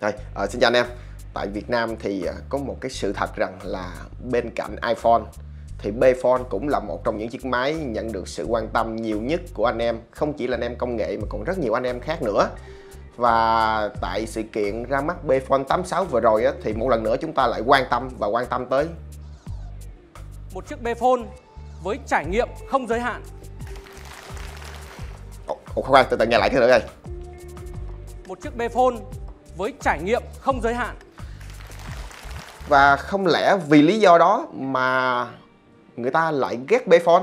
Rồi, à, xin chào anh em. Tại Việt Nam thì à, có một cái sự thật rằng là bên cạnh iPhone thì Bphone cũng là một trong những chiếc máy nhận được sự quan tâm nhiều nhất của anh em, không chỉ là anh em công nghệ mà còn rất nhiều anh em khác nữa. Và tại sự kiện ra mắt Bphone 86 vừa rồi á, thì một lần nữa chúng ta lại quan tâm và quan tâm tới một chiếc Bphone với trải nghiệm không giới hạn. Ồ, khoan, từ từ nghe lại cái nữa đây. Một chiếc Bphone với trải nghiệm không giới hạn. Và không lẽ vì lý do đó mà người ta lại ghét Bphone?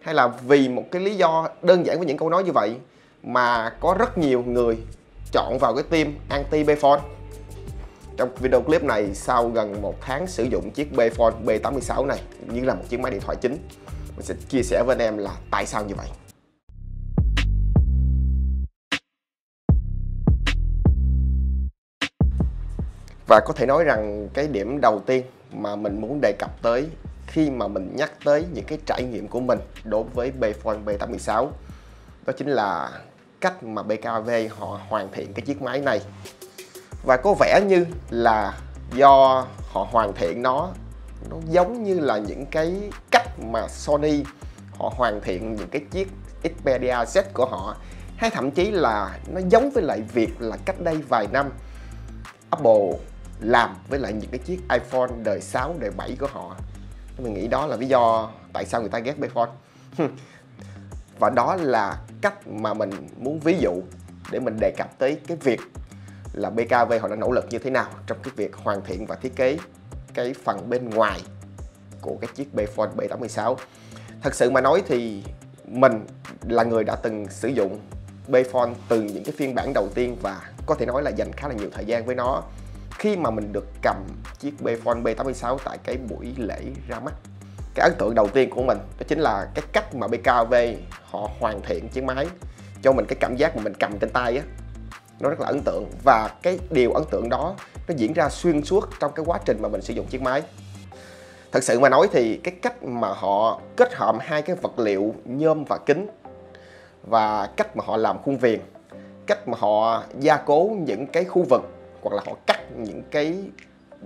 Hay là vì một cái lý do đơn giản với những câu nói như vậy mà có rất nhiều người chọn vào cái team anti Bphone? Trong video clip này, sau gần một tháng sử dụng chiếc Bphone B86 này, như là một chiếc máy điện thoại chính, mình sẽ chia sẻ với anh em là tại sao như vậy. Và có thể nói rằng cái điểm đầu tiên mà mình muốn đề cập tới khi mà mình nhắc tới những cái trải nghiệm của mình đối với Bphone B86 đó chính là cách mà BKV họ hoàn thiện cái chiếc máy này. Và có vẻ như là do họ hoàn thiện nó nó giống như là những cái cách mà Sony họ hoàn thiện những cái chiếc Xperia Z của họ, hay thậm chí là nó giống với lại việc là cách đây vài năm. Apple làm với lại những cái chiếc iPhone đời 6, đời 7 của họ. Mình nghĩ đó là lý do tại sao người ta ghét iphone và đó là cách mà mình muốn ví dụ để mình đề cập tới cái việc là BKV họ đã nỗ lực như thế nào trong cái việc hoàn thiện và thiết kế cái phần bên ngoài của cái chiếc Bphone B86 thật sự mà nói thì mình là người đã từng sử dụng Bphone từ những cái phiên bản đầu tiên và có thể nói là dành khá là nhiều thời gian với nó khi mà mình được cầm chiếc Bphone B86 tại cái buổi lễ ra mắt, cái ấn tượng đầu tiên của mình đó chính là cái cách mà BKV họ hoàn thiện chiếc máy, cho mình cái cảm giác mà mình cầm trên tay á, nó rất là ấn tượng. Và cái điều ấn tượng đó nó diễn ra xuyên suốt trong cái quá trình mà mình sử dụng chiếc máy. Thật sự mà nói thì cái cách mà họ kết hợp hai cái vật liệu nhôm và kính và cách mà họ làm khuôn viền, cách mà họ gia cố những cái khu vực hoặc là họ cắt những cái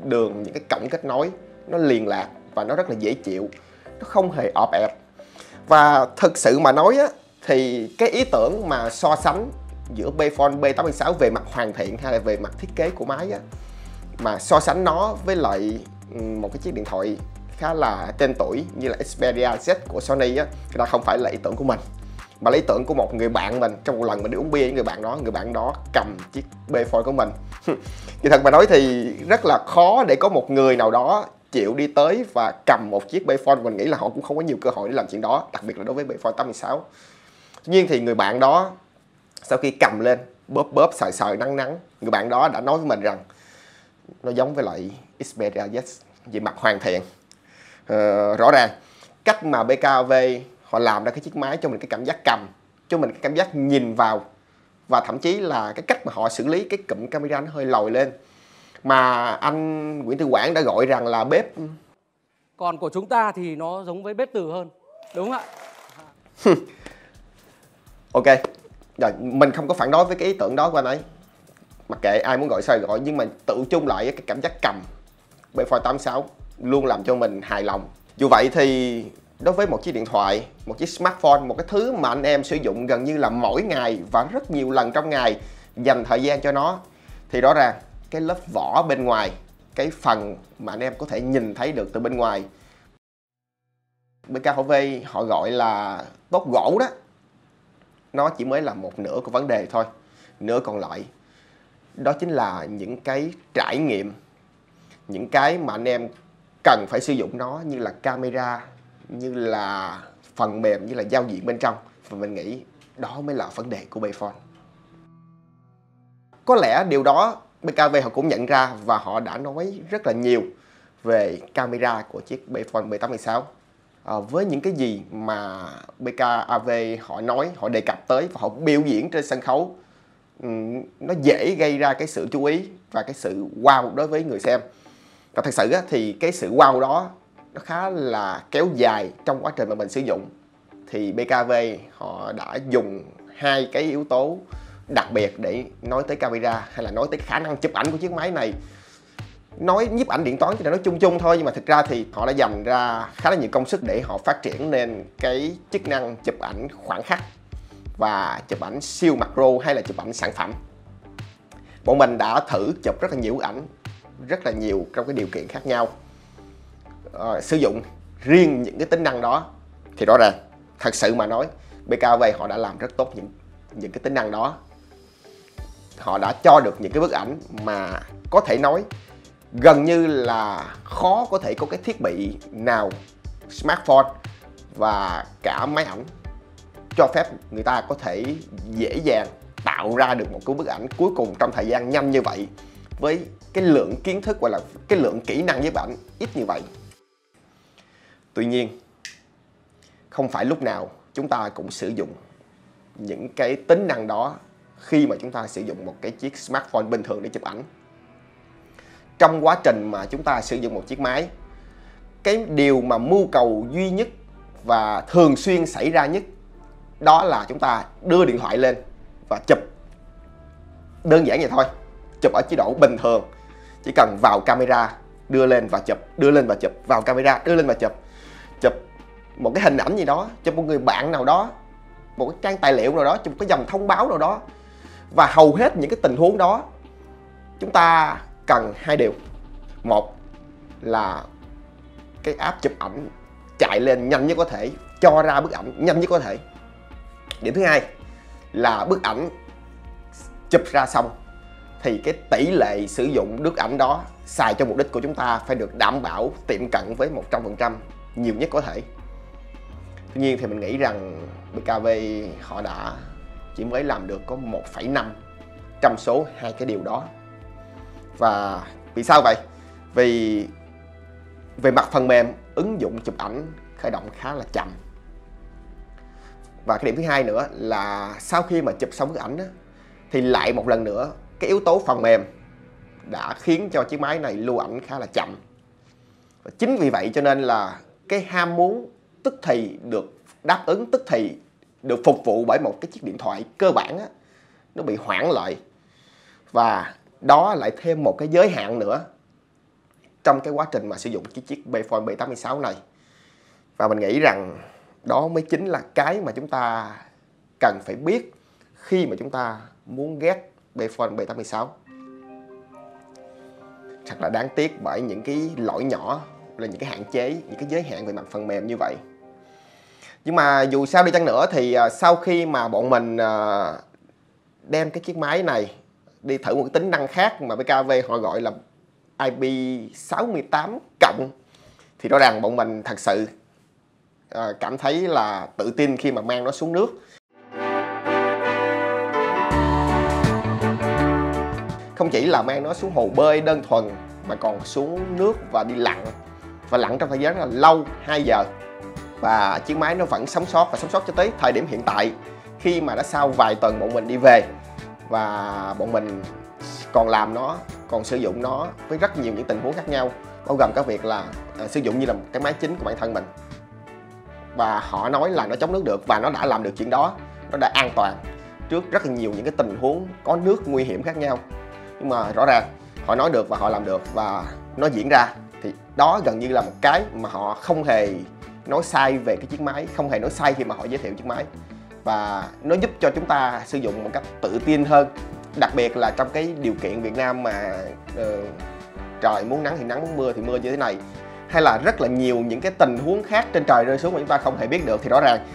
đường, những cái cổng kết nối, nó liền lạc và nó rất là dễ chịu, nó không hề ọp ẹp. Và thực sự mà nói á, thì cái ý tưởng mà so sánh giữa Bphone B86 về mặt hoàn thiện hay là về mặt thiết kế của máy á, mà so sánh nó với lại một cái chiếc điện thoại khá là tên tuổi như là Xperia Z của Sony á đó không phải là ý tưởng của mình mà lấy tưởng của một người bạn mình trong một lần mình đi uống bia với người bạn đó người bạn đó cầm chiếc Bphone của mình. Thì thật mà nói thì rất là khó để có một người nào đó chịu đi tới và cầm một chiếc Bphone mình nghĩ là họ cũng không có nhiều cơ hội để làm chuyện đó đặc biệt là đối với Bphone 86 tuy nhiên thì người bạn đó sau khi cầm lên bóp bóp sờ sờ nắng nắng người bạn đó đã nói với mình rằng nó giống với lại Xperia Z về mặt hoàn thiện. Ờ, rõ ràng cách mà BKV họ làm ra cái chiếc máy cho mình cái cảm giác cầm cho mình cái cảm giác nhìn vào. Và thậm chí là cái cách mà họ xử lý cái cụm camera nó hơi lồi lên. Mà anh Nguyễn Tư Quảng đã gọi rằng là bếp còn của chúng ta thì nó giống với bếp từ hơn đúng không ạ? Ok. Rồi mình không có phản đối với cái ý tưởng đó của anh ấy. Mặc kệ ai muốn gọi sao gọi nhưng mà tự chung lại cái cảm giác cầm Bphone 86 luôn làm cho mình hài lòng. Dù vậy thì đối với một chiếc điện thoại, một chiếc smartphone, một cái thứ mà anh em sử dụng gần như là mỗi ngày và rất nhiều lần trong ngày, dành thời gian cho nó, thì rõ ràng cái lớp vỏ bên ngoài, cái phần mà anh em có thể nhìn thấy được từ bên ngoài. BKHV họ gọi là tốt gỗ đó. Nó chỉ mới là một nửa của vấn đề thôi, nửa còn lại. Đó chính là những cái trải nghiệm, những cái mà anh em cần phải sử dụng nó như là camera như là phần mềm như là giao diện bên trong. Và mình nghĩ đó mới là vấn đề của Bayphone. có lẽ điều đó BKV họ cũng nhận ra và họ đã nói rất là nhiều về camera của chiếc Bayphone B86 à, ờ, với những cái gì mà BKAV họ nói họ đề cập tới và họ biểu diễn trên sân khấu nó dễ gây ra cái sự chú ý và cái sự wow đối với người xem. Và thật sự thì cái sự wow đó nó khá là kéo dài trong quá trình mà mình sử dụng. Thì BKV họ đã dùng hai cái yếu tố đặc biệt để nói tới camera hay là nói tới khả năng chụp ảnh của chiếc máy này. Nói nhiếp ảnh điện toán chỉ là nói chung chung thôi, nhưng mà thực ra thì họ đã dành ra khá là nhiều công sức để họ phát triển nên cái chức năng chụp ảnh khoảng khắc và chụp ảnh siêu macro hay là chụp ảnh sản phẩm. Bọn mình đã thử chụp rất là nhiều ảnh, rất là nhiều trong cái điều kiện khác nhau uh, sử dụng riêng những cái tính năng đó thì rõ ràng thật sự mà nói BKV họ đã làm rất tốt những những cái tính năng đó. Họ đã cho được những cái bức ảnh mà có thể nói gần như là khó có thể có cái thiết bị nào smartphone và cả máy ảnh cho phép người ta có thể dễ dàng tạo ra được một cái bức ảnh cuối cùng trong thời gian nhanh như vậy với cái lượng kiến thức hoặc là cái lượng kỹ năng với ảnh ít như vậy tuy nhiên, không phải lúc nào chúng ta cũng sử dụng những cái tính năng đó khi mà chúng ta sử dụng một cái chiếc smartphone bình thường để chụp ảnh. Trong quá trình mà chúng ta sử dụng một chiếc máy, cái điều mà mưu cầu duy nhất và thường xuyên xảy ra nhất đó là chúng ta đưa điện thoại lên và chụp. Đơn giản vậy thôi, chụp ở chế độ bình thường. Chỉ cần vào camera đưa lên và chụp, đưa lên và chụp, vào camera đưa lên và chụp một cái hình ảnh gì đó cho một người bạn nào đó, một cái trang tài liệu nào đó, cho một cái dòng thông báo nào đó. Và hầu hết những cái tình huống đó, chúng ta cần hai điều. Một là cái app chụp ảnh chạy lên nhanh nhất có thể, cho ra bức ảnh nhanh nhất có thể. Điểm thứ hai là bức ảnh chụp ra xong thì cái tỷ lệ sử dụng bức ảnh đó xài cho mục đích của chúng ta phải được đảm bảo tiệm cận với 100% nhiều nhất có thể tuy nhiên thì mình nghĩ rằng BKV họ đã chỉ mới làm được có 1,5 trong số hai cái điều đó. Và vì sao vậy? Vì về mặt phần mềm ứng dụng chụp ảnh khởi động khá là chậm. Và cái điểm thứ hai nữa là sau khi mà chụp xong bức ảnh thì lại một lần nữa cái yếu tố phần mềm đã khiến cho chiếc máy này lưu ảnh khá là chậm. Và chính vì vậy cho nên là cái ham muốn tức thì được đáp ứng tức thì được phục vụ bởi một cái chiếc điện thoại cơ bản á, nó bị hoãn lại. Và đó lại thêm một cái giới hạn nữa trong cái quá trình mà sử dụng cái chiếc Bphone B86 này. Và mình nghĩ rằng đó mới chính là cái mà chúng ta cần phải biết khi mà chúng ta muốn ghét Bphone B86 thật là đáng tiếc bởi những cái lỗi nhỏ là những cái hạn chế những cái giới hạn về mặt phần mềm như vậy nhưng mà dù sao đi chăng nữa thì à, sau khi mà bọn mình à, đem cái chiếc máy này đi thử một cái tính năng khác mà BKV họ gọi là IP68 cộng, thì rõ ràng bọn mình thật sự à, cảm thấy là tự tin khi mà mang nó xuống nước. Không chỉ là mang nó xuống hồ bơi đơn thuần, mà còn xuống nước và đi lặn. Và lặn trong thời gian rất là lâu 2 giờ và chiếc máy nó vẫn sống sót và sống sót cho tới thời điểm hiện tại khi mà đã sau vài tuần bọn mình đi về. Và bọn mình còn làm nó còn sử dụng nó với rất nhiều những tình huống khác nhau bao gồm các việc là uh, sử dụng như là một cái máy chính của bản thân mình. Và họ nói là nó chống nước được và nó đã làm được chuyện đó nó đã an toàn trước rất là nhiều những cái tình huống có nước nguy hiểm khác nhau. Nhưng mà rõ ràng họ nói được và họ làm được và nó diễn ra thì đó gần như là một cái mà họ không hề nói sai về cái chiếc máy không hề nói sai khi mà họ giới thiệu chiếc máy. Và nó giúp cho chúng ta sử dụng một cách tự tin hơn đặc biệt là trong cái điều kiện Việt Nam mà uh, trời muốn nắng thì nắng muốn mưa thì mưa như thế này. Hay là rất là nhiều những cái tình huống khác trên trời rơi xuống mà chúng ta không hề biết được thì rõ ràng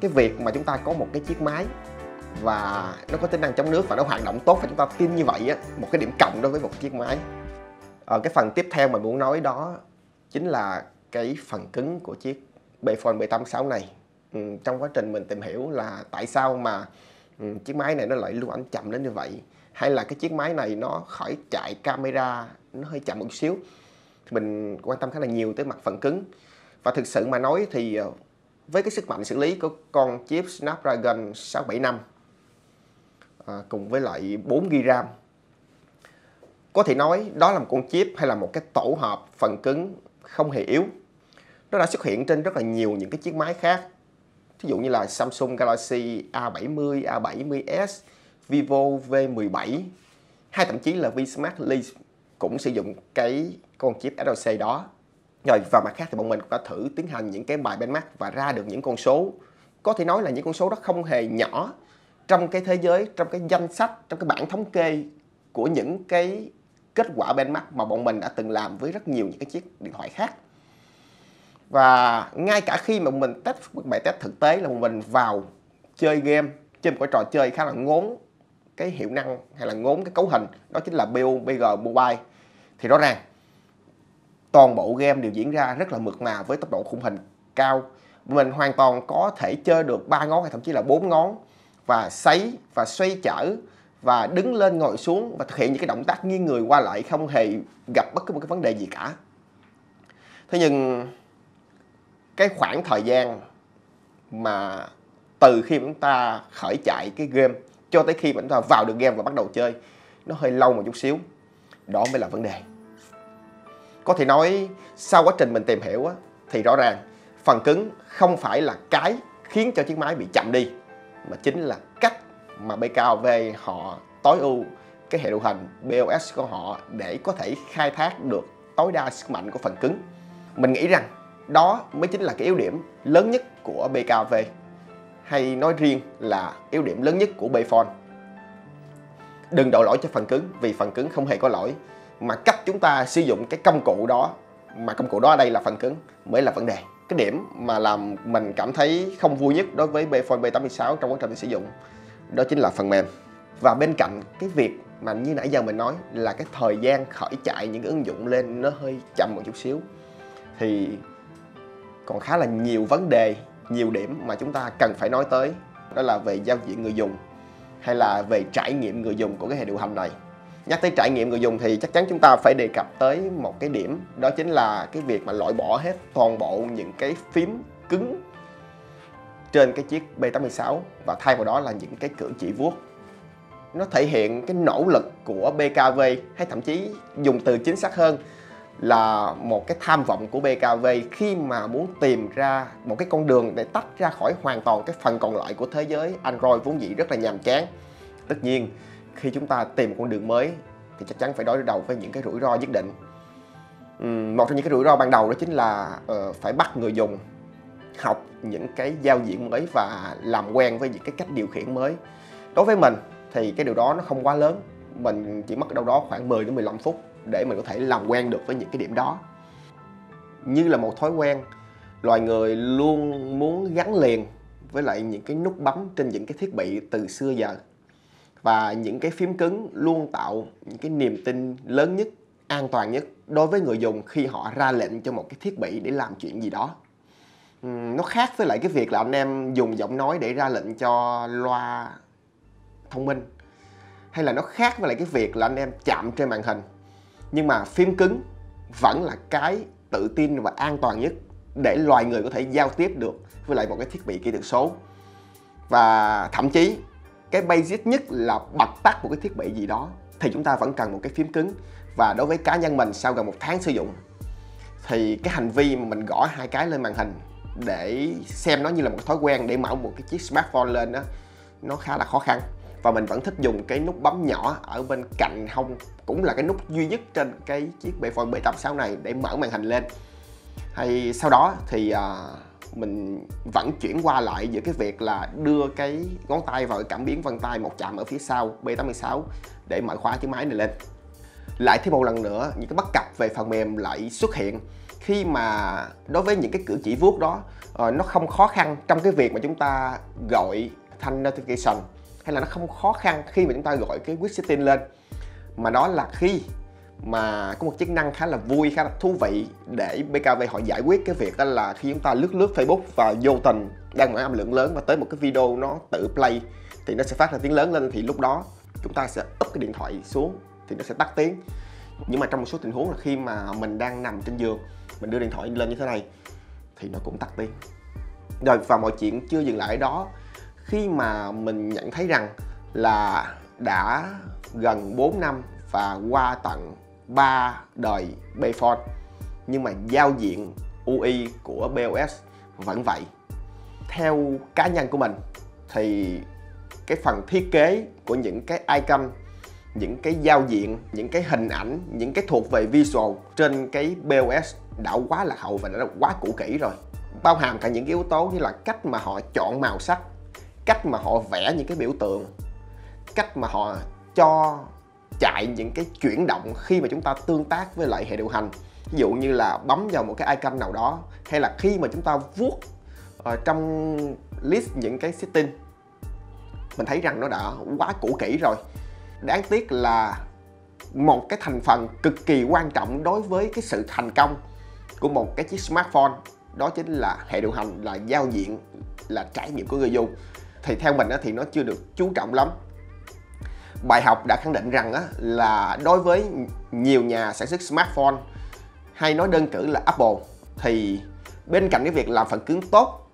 cái việc mà chúng ta có một cái chiếc máy và nó có tính năng chống nước và nó hoạt động tốt và chúng ta tin như vậy á một cái điểm cộng đối với một chiếc máy. Ở cái phần tiếp theo mà muốn nói đó chính là cái phần cứng của chiếc Bayphone B86 này. Ừ, trong quá trình mình tìm hiểu là tại sao mà ừ, chiếc máy này nó lại lưu ảnh chậm đến như vậy hay là cái chiếc máy này nó khỏi chạy camera nó hơi chậm một xíu thì mình quan tâm khá là nhiều tới mặt phần cứng. Và thực sự mà nói thì ờ, với cái sức mạnh xử lý của con chip Snapdragon 675 à, ờ, cùng với lại 4 GB RAM có thể nói đó là một con chip hay là một cái tổ hợp phần cứng không hề yếu nó đã xuất hiện trên rất là nhiều những cái chiếc máy khác. Ví dụ như là Samsung Galaxy A70, A70s, Vivo V17 hay thậm chí là Vsmart Lease cũng sử dụng cái con chip SoC đó. Rồi và mặt khác thì bọn mình cũng đã thử tiến hành những cái bài benchmark và ra được những con số. Có thể nói là những con số đó không hề nhỏ trong cái thế giới trong cái danh sách trong cái bảng thống kê của những cái kết quả benchmark mà bọn mình đã từng làm với rất nhiều những cái chiếc điện thoại khác và ngay cả khi mà mình test bài test thực tế là mình vào chơi game, chơi một cái trò chơi khá là ngốn cái hiệu năng hay là ngốn cái cấu hình, đó chính là PUBG Mobile. Thì rõ ràng, toàn bộ game đều diễn ra rất là mượt mà với tốc độ khung hình cao. Mình hoàn toàn có thể chơi được ba ngón hay thậm chí là bốn ngón và sấy và xoay chở và đứng lên ngồi xuống và thực hiện những cái động tác nghiêng người qua lại không hề gặp bất cứ một cái vấn đề gì cả. Thế nhưng cái khoảng thời gian mà từ khi chúng ta khởi chạy cái game cho tới khi mà chúng ta vào được game và bắt đầu chơi nó hơi lâu một chút xíu. Đó mới là vấn đề. Có thể nói sau quá trình mình tìm hiểu á, thì rõ ràng phần cứng không phải là cái khiến cho chiếc máy bị chậm đi mà chính là cách mà BKV họ tối ưu cái hệ điều hành BOS của họ để có thể khai thác được tối đa sức mạnh của phần cứng. Mình nghĩ rằng đó mới chính là cái yếu điểm lớn nhất của BKV hay nói riêng là yếu điểm lớn nhất của Bayphone đừng đổ lỗi cho phần cứng, vì phần cứng không hề có lỗi. Mà cách chúng ta sử dụng cái công cụ đó, mà công cụ đó ở đây là phần cứng, mới là vấn đề. Cái điểm mà làm mình cảm thấy không vui nhất đối với Bayphone B86 trong quá trình sử dụng, đó chính là phần mềm. Và bên cạnh cái việc mà như nãy giờ mình nói là cái thời gian khởi chạy những ứng dụng lên nó hơi chậm một chút xíu, thì còn khá là nhiều vấn đề, nhiều điểm mà chúng ta cần phải nói tới. Đó là về giao diện người dùng, hay là về trải nghiệm người dùng của cái hệ điều hành này. Nhắc tới trải nghiệm người dùng thì chắc chắn chúng ta phải đề cập tới một cái điểm, đó chính là cái việc mà loại bỏ hết toàn bộ những cái phím cứng trên cái chiếc B86 và thay vào đó là những cái cử chỉ vuốt. Nó thể hiện cái nỗ lực của BKV hay thậm chí dùng từ chính xác hơn là một cái tham vọng của BKV khi mà muốn tìm ra một cái con đường để tách ra khỏi hoàn toàn cái phần còn lại của thế giới Android vốn dĩ rất là nhàm chán. Tất nhiên khi chúng ta tìm một con đường mới thì chắc chắn phải đối đầu với những cái rủi ro nhất định. một trong những cái rủi ro ban đầu đó chính là uh, phải bắt người dùng học những cái giao diện mới và làm quen với những cái cách điều khiển mới. Đối với mình thì cái điều đó nó không quá lớn, mình chỉ mất đâu đó khoảng 10 đến 15 phút để mình có thể làm quen được với những cái điểm đó. Như là một thói quen, loài người luôn muốn gắn liền với lại những cái nút bấm trên những cái thiết bị từ xưa giờ. Và những cái phím cứng luôn tạo những cái niềm tin lớn nhất, an toàn nhất đối với người dùng khi họ ra lệnh cho một cái thiết bị để làm chuyện gì đó. Nó khác với lại cái việc là anh em dùng giọng nói để ra lệnh cho loa thông minh. Hay là nó khác với lại cái việc là anh em chạm trên màn hình nhưng mà phím cứng vẫn là cái tự tin và an toàn nhất để loài người có thể giao tiếp được với lại một cái thiết bị kỹ thuật số. Và thậm chí, cái basic nhất là bật tắt một cái thiết bị gì đó thì chúng ta vẫn cần một cái phím cứng. Và đối với cá nhân mình, sau gần một tháng sử dụng, thì cái hành vi mà mình gõ hai cái lên màn hình để xem nó như là một thói quen để mở một cái chiếc smartphone lên đó nó khá là khó khăn và mình vẫn thích dùng cái nút bấm nhỏ ở bên cạnh hông cũng là cái nút duy nhất trên cái chiếc Bphone B86 này để mở màn hình lên. Hay sau đó thì uh, mình vẫn chuyển qua lại giữa cái việc là đưa cái ngón tay vào cái cảm biến vân tay một chạm ở phía sau B86 để mở khóa chiếc máy này lên. Lại thêm một lần nữa những cái bất cập về phần mềm lại xuất hiện. Khi mà đối với những cái cử chỉ vuốt đó uh, nó không khó khăn trong cái việc mà chúng ta gọi thanh notification hay là nó không khó khăn khi mà chúng ta gọi cái quick setting lên? Mà đó là khi mà có một chức năng khá là vui, khá là thú vị để BKV họ giải quyết cái việc đó là khi chúng ta lướt lướt Facebook và vô tình đang mở âm lượng lớn và tới một cái video nó tự play thì nó sẽ phát ra tiếng lớn lên thì lúc đó chúng ta sẽ úp cái điện thoại xuống thì nó sẽ tắt tiếng. Nhưng mà trong một số tình huống là khi mà mình đang nằm trên giường, mình đưa điện thoại lên như thế này thì nó cũng tắt tiếng. Rồi, và mọi chuyện chưa dừng lại ở đó khi mà mình nhận thấy rằng là đã gần 4 năm và qua tận 3 đời Bayford nhưng mà giao diện UI của BOS vẫn vậy. Theo cá nhân của mình, thì cái phần thiết kế của những cái icon, những cái giao diện, những cái hình ảnh, những cái thuộc về visual trên cái BOS đã quá lạc hậu và đã quá cũ kỹ rồi. Bao hàm cả những cái yếu tố như là cách mà họ chọn màu sắc cách mà họ vẽ những cái biểu tượng, cách mà họ cho chạy những cái chuyển động khi mà chúng ta tương tác với lại hệ điều hành. Ví dụ như là bấm vào một cái icon nào đó, hay là khi mà chúng ta vuốt ở trong list những cái setting, mình thấy rằng nó đã quá cũ kỹ rồi. Đáng tiếc là một cái thành phần cực kỳ quan trọng đối với cái sự thành công của một cái chiếc smartphone, đó chính là hệ điều hành, là giao diện, là trải nghiệm của người dùng thì theo mình thì nó chưa được chú trọng lắm. Bài học đã khẳng định rằng là đối với nhiều nhà sản xuất smartphone hay nói đơn cử là Apple thì bên cạnh cái việc làm phần cứng tốt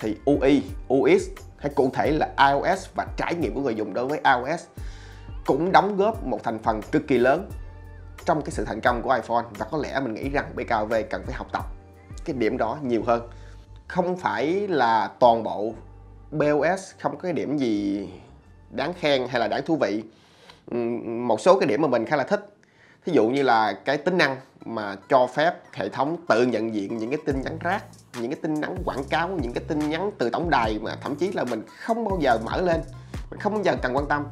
thì UI, UX hay cụ thể là iOS và trải nghiệm của người dùng đối với iOS cũng đóng góp một thành phần cực kỳ lớn trong cái sự thành công của iPhone. Và có lẽ mình nghĩ rằng BKV cần phải học tập cái điểm đó nhiều hơn. Không phải là toàn bộ BOS không có cái điểm gì đáng khen hay là đáng thú vị. Ừ, một số cái điểm mà mình khá là thích. Thí dụ như là cái tính năng mà cho phép hệ thống tự nhận diện những cái tin nhắn rác những cái tin nhắn quảng cáo những cái tin nhắn từ tổng đài mà thậm chí là mình không bao giờ mở lên mình không bao giờ cần quan tâm.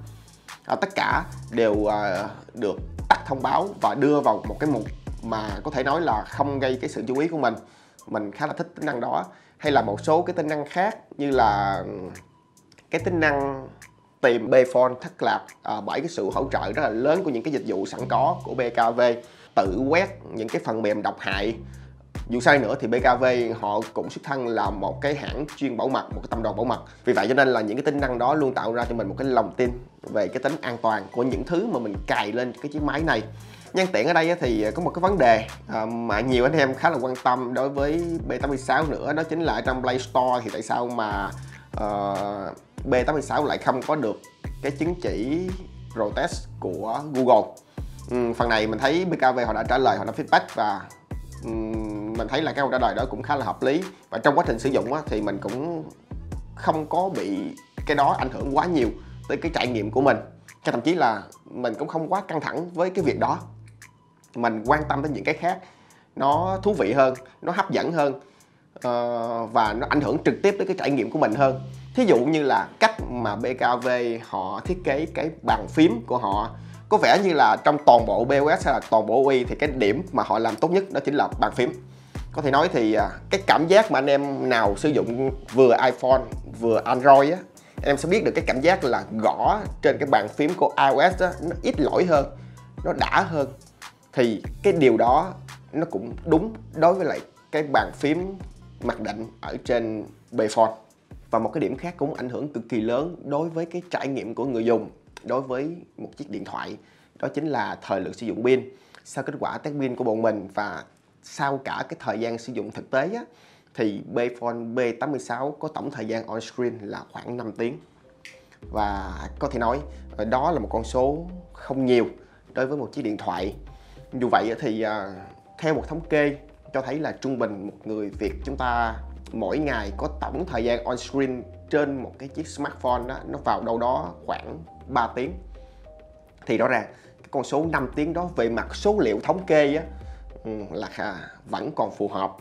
À, tất cả đều à, được tắt thông báo và đưa vào một cái mục mà có thể nói là không gây cái sự chú ý của mình. Mình khá là thích tính năng đó hay là một số cái tính năng khác như là cái tính năng tìm Bphone thất lạc à, bởi cái sự hỗ trợ rất là lớn của những cái dịch vụ sẵn có của BKV tự quét những cái phần mềm độc hại. Dù sao nữa thì BKV họ cũng xuất thân là một cái hãng chuyên bảo mật một cái tập đoàn bảo mật. Vì vậy cho nên là những cái tính năng đó luôn tạo ra cho mình một cái lòng tin về cái tính an toàn của những thứ mà mình cài lên cái chiếc máy này nhân tiện ở đây thì có một cái vấn đề ờ, mà nhiều anh em khá là quan tâm đối với B86 nữa đó chính là trong Play Store thì tại sao mà ờ, uh, B86 lại không có được cái chứng chỉ Protest của Google? Ừ, phần này mình thấy BKV họ đã trả lời họ đã feedback và um, mình thấy là cái câu trả lời đó cũng khá là hợp lý. Và trong quá trình sử dụng á, thì mình cũng không có bị cái đó ảnh hưởng quá nhiều tới cái trải nghiệm của mình. Cho thậm chí là mình cũng không quá căng thẳng với cái việc đó mình quan tâm đến những cái khác. Nó thú vị hơn nó hấp dẫn hơn uh, và nó ảnh hưởng trực tiếp tới cái trải nghiệm của mình hơn. Thí dụ như là cách mà BKV họ thiết kế cái bàn phím của họ. Có vẻ như là trong toàn bộ BOS hay là toàn bộ UI thì cái điểm mà họ làm tốt nhất đó chính là bàn phím. Có thể nói thì à, cái cảm giác mà anh em nào sử dụng vừa iPhone vừa Android á em sẽ biết được cái cảm giác là gõ trên cái bàn phím của iOS đó, nó ít lỗi hơn nó đã hơn thì cái điều đó nó cũng đúng đối với lại cái bàn phím mặc định ở trên Bphone và một cái điểm khác cũng ảnh hưởng cực kỳ lớn đối với cái trải nghiệm của người dùng đối với một chiếc điện thoại đó chính là thời lượng sử dụng pin. Sau kết quả test pin của bọn mình và sau cả cái thời gian sử dụng thực tế á, thì Bphone B86 có tổng thời gian on screen là khoảng 5 tiếng. Và có thể nói ờ, đó là một con số không nhiều đối với một chiếc điện thoại dù vậy thì à, theo một thống kê cho thấy là trung bình một người Việt chúng ta mỗi ngày có tổng thời gian on screen trên một cái chiếc smartphone đó nó vào đâu đó khoảng 3 tiếng. Thì rõ ràng cái con số 5 tiếng đó về mặt số liệu thống kê á, là vẫn còn phù hợp.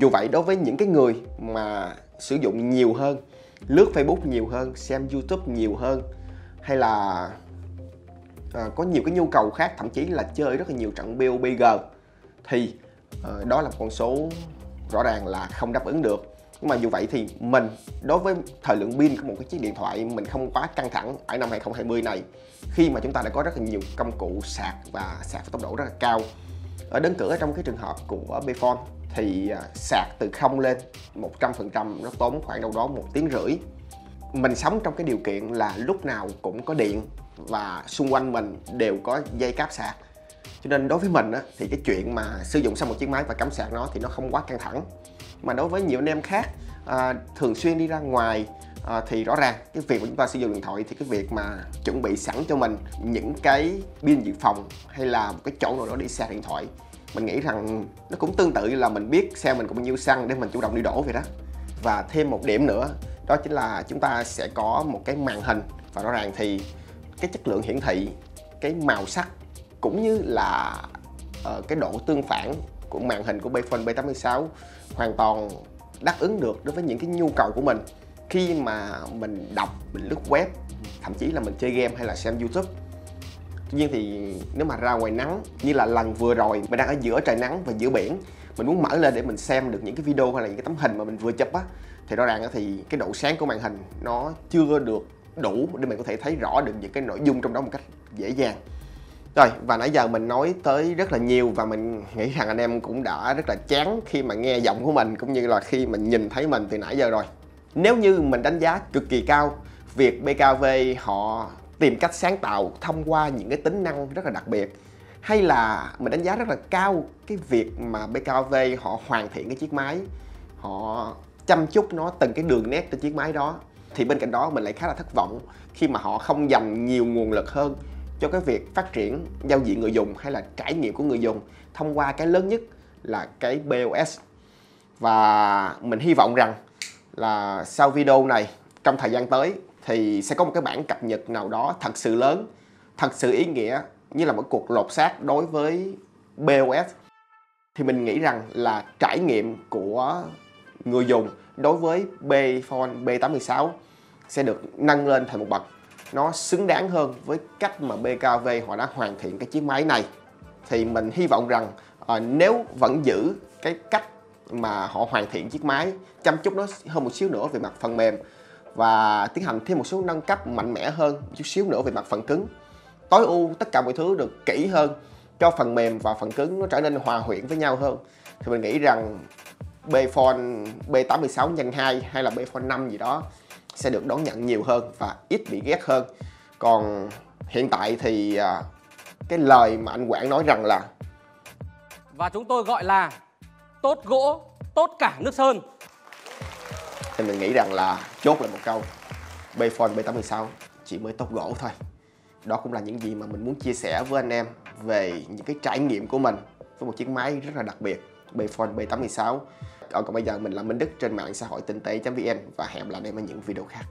Dù vậy đối với những cái người mà sử dụng nhiều hơn lướt Facebook nhiều hơn xem YouTube nhiều hơn hay là à, có nhiều cái nhu cầu khác thậm chí là chơi rất là nhiều trận PUBG thì à, đó là con số rõ ràng là không đáp ứng được. Nhưng mà dù vậy thì mình đối với thời lượng pin của một cái chiếc điện thoại mình không quá căng thẳng ở năm 2020 này khi mà chúng ta đã có rất là nhiều công cụ sạc và sạc với tốc độ rất là cao. Ở đơn cử trong cái trường hợp của Bphone thì ờ, sạc từ không lên 100% nó tốn khoảng đâu đó một tiếng rưỡi. Mình sống trong cái điều kiện là lúc nào cũng có điện và xung quanh mình đều có dây cáp sạc. Cho nên đối với mình á, thì cái chuyện mà sử dụng xong một chiếc máy và cắm sạc nó thì nó không quá căng thẳng. Mà đối với nhiều anh em khác à, thường xuyên đi ra ngoài à, thì rõ ràng cái việc mà chúng ta sử dụng điện thoại thì cái việc mà chuẩn bị sẵn cho mình những cái pin dự phòng hay là một cái chỗ nào đó đi sạc điện thoại mình nghĩ rằng nó cũng tương tự như là mình biết xe mình có bao nhiêu xăng để mình chủ động đi đổ vậy đó. Và thêm một điểm nữa đó chính là chúng ta sẽ có một cái màn hình. Và rõ ràng thì cái chất lượng hiển thị cái màu sắc cũng như là uh, cái độ tương phản của màn hình của Bayphone B86 hoàn toàn đáp ứng được đối với những cái nhu cầu của mình. Khi mà mình đọc mình lướt web thậm chí là mình chơi game hay là xem youtube tuy nhiên thì nếu mà ra ngoài nắng như là lần vừa rồi mình đang ở giữa trời nắng và giữa biển mình muốn mở lên để mình xem được những cái video hay là những cái tấm hình mà mình vừa chụp á thì rõ ràng thì cái độ sáng của màn hình nó chưa được đủ để mình có thể thấy rõ được những cái nội dung trong đó một cách dễ dàng. Rồi, và nãy giờ mình nói tới rất là nhiều và mình nghĩ rằng anh em cũng đã rất là chán khi mà nghe giọng của mình cũng như là khi mình nhìn thấy mình từ nãy giờ rồi. Nếu như mình đánh giá cực kỳ cao, việc BKV họ tìm cách sáng tạo thông qua những cái tính năng rất là đặc biệt, hay là mình đánh giá rất là cao cái việc mà BKV họ hoàn thiện cái chiếc máy, họ chăm chút nó từng cái đường nét trên chiếc máy đó thì bên cạnh đó mình lại khá là thất vọng khi mà họ không dành nhiều nguồn lực hơn cho cái việc phát triển giao diện người dùng hay là trải nghiệm của người dùng thông qua cái lớn nhất là cái BOS và mình hy vọng rằng là sau video này, trong thời gian tới thì sẽ có một cái bản cập nhật nào đó thật sự lớn, thật sự ý nghĩa như là một cuộc lột xác đối với BOS thì mình nghĩ rằng là trải nghiệm của người dùng đối với B Phone B86 sẽ được nâng lên thành một bậc. Nó xứng đáng hơn với cách mà BKV họ đã hoàn thiện cái chiếc máy này. Thì mình hy vọng rằng à, nếu vẫn giữ cái cách mà họ hoàn thiện chiếc máy chăm chút nó hơn một xíu nữa về mặt phần mềm và tiến hành thêm một số nâng cấp mạnh mẽ hơn chút xíu nữa về mặt phần cứng tối ưu tất cả mọi thứ được kỹ hơn cho phần mềm và phần cứng nó trở nên hòa quyện với nhau hơn thì mình nghĩ rằng Bphone B86 nhân 2 hay là Bphone 5 gì đó sẽ được đón nhận nhiều hơn và ít bị ghét hơn. Còn hiện tại thì à, cái lời mà anh Quảng nói rằng là và chúng tôi gọi là tốt gỗ tốt cả nước sơn. Thì mình nghĩ rằng là chốt lại một câu Bayphone B86 chỉ mới tốt gỗ thôi. Đó cũng là những gì mà mình muốn chia sẻ với anh em về những cái trải nghiệm của mình với một chiếc máy rất là đặc biệt Bayphone B816 còn bây giờ mình là Minh Đức trên mạng xã hội tinh tế.vn và hẹn gặp lại em ở những video khác.